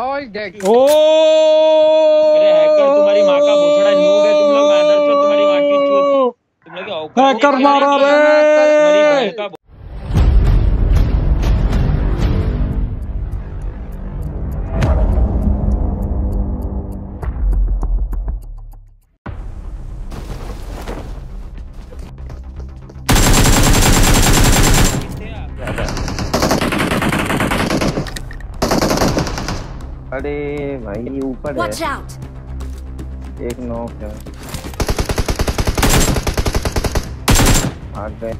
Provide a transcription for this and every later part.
Oh, dead. ओ! Hacker तुम्हारी माँ का भोसड़ा नूब है तुम लोग तुम्हारी माँ की हैकर मारा रे! अरे भाई ऊपर है। Watch out! एक नॉक है। भाग गए।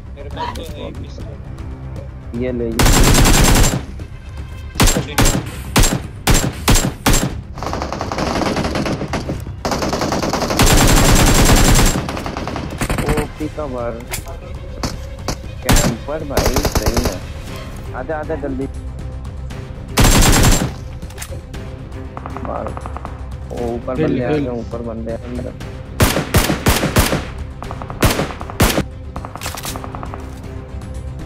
ये ले ये ओपी कवर कैंपर भाई सही है। आजा आजा जल्दी। मारो ऊपर बंदे आ। गए ऊपर बंदे आ गए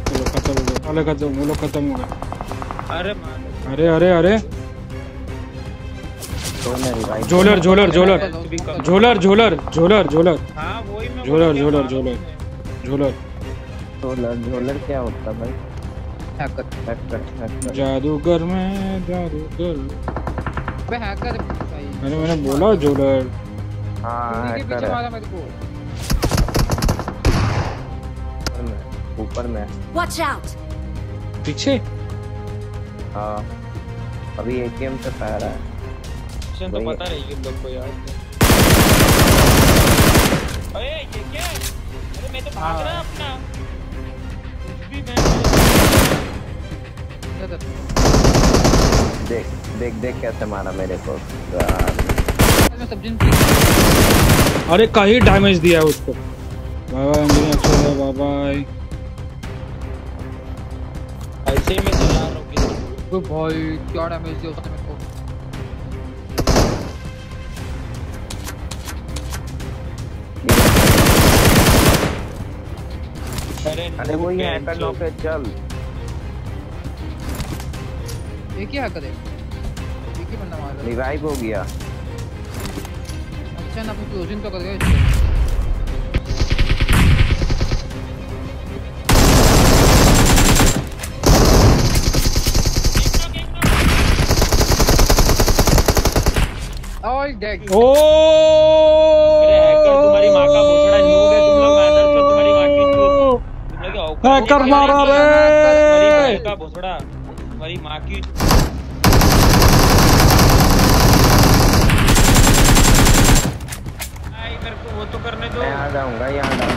चलो खत्म अरे खत्म वो लोग खत्म हो गए। अरे मार अरे अरे। अरे भाई। झोलर झोलर झोलर झोलर झोलर झोलर झोलर हाँ झोलर झोलर झोलर झोलर झोलर झोलर क्या होता भाई? जादूगर में जादूगर। अबे hacker भाई। मैंने मैंने बोला झोलर हाँ के हैकर है। मारा मेरे को। ऊपर में। ऊपर में Watch out! पीछे? हाँ। अभी एटीएम से फायर है। मिशन तो पता नहीं इन लोग को यार अरे ये क्या अरे मैं तो भाग रहा अपना। कुछ भी मैं। देख देख देख कैसे मारा मेरे को। यार, अरे कहीं डैमेज दिया है उसको। बाय बाय अच्छा है बाय बाय ऐसे ही मैं चला रहा हूँ किसी ओ भाई क्या डैमेज दिया उसने मेरे को। अरे अरे वो ये हैकर नॉक है चल। एक ही हैकर है एक ही बंदा मार रहा है। रिवाइव हो गया। अच्छा ना अपनी क्लोजिंग तो कर गए. ओ! तुम्हारी माँ का है तुम लोग मादर चोद तुम्हारी माँ की तुम लोग औकात हैकर मारा तुम्हारी रे! का भोसड़ा तुम्हारी माँ की आई, मेरे को वो तो करने दो। मैं आ जाऊँगा यहाँ डाउन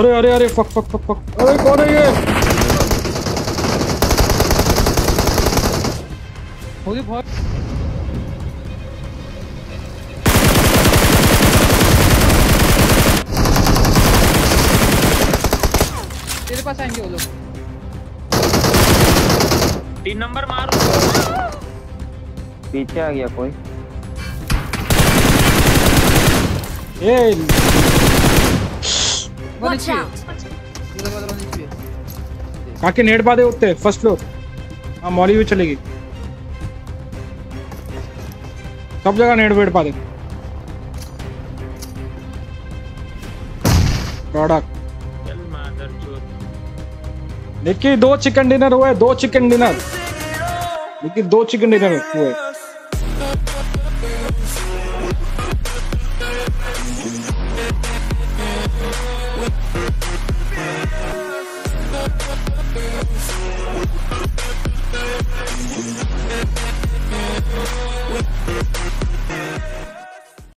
अरे अरे अरे फक फक फक फक। अरे कौन है ये? होली बहुत पास आएँगे वो लोग। तीन नंबर मार। पीछे आ गया कोई। ए। काके नेट पा दे उत्ते फ़र्स्ट फ्लोर हाँ मॉली भी चलेगी। सब जगह नेट वेट पा दे प्रोडक्ट देखिए दो चिकन डिनर हुए दो चिकन डिनर देखिए दो चिकन डिनर हुए।